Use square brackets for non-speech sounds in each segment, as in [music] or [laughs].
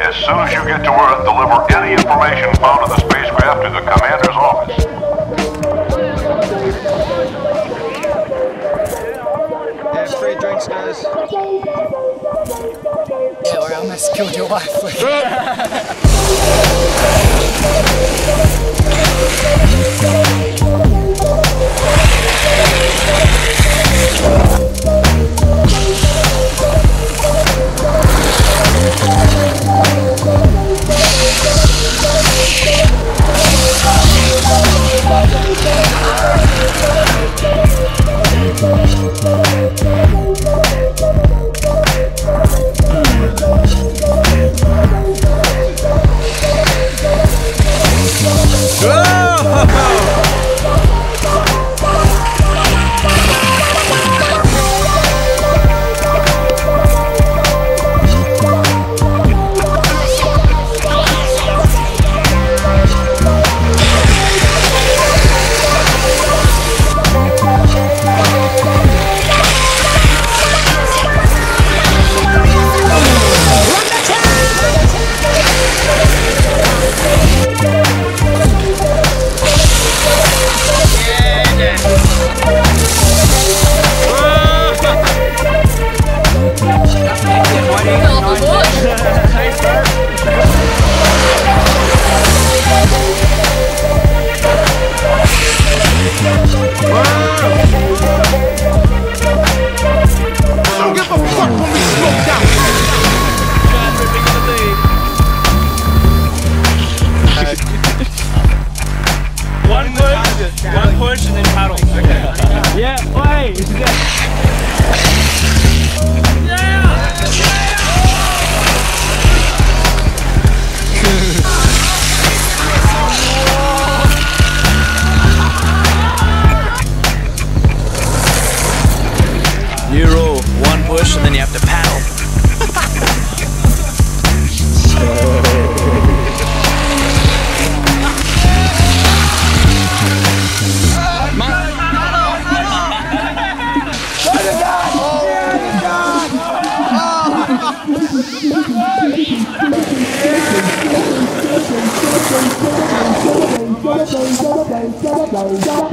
As soon as you get to Earth, deliver any information found in the spacecraft to the commander's office. Yeah, free drinks, guys. Yeah, I almost killed your wife. [laughs] Smoked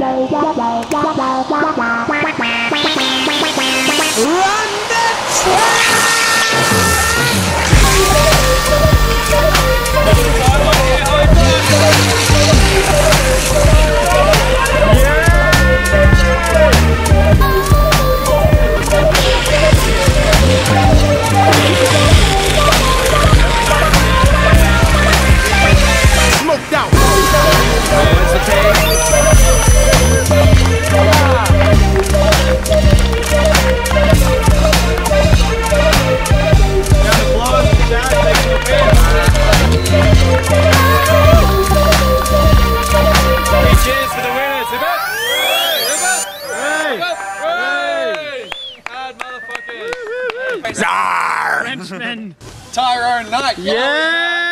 Zar! Frenchmen. Tyrone Knight. Yeah.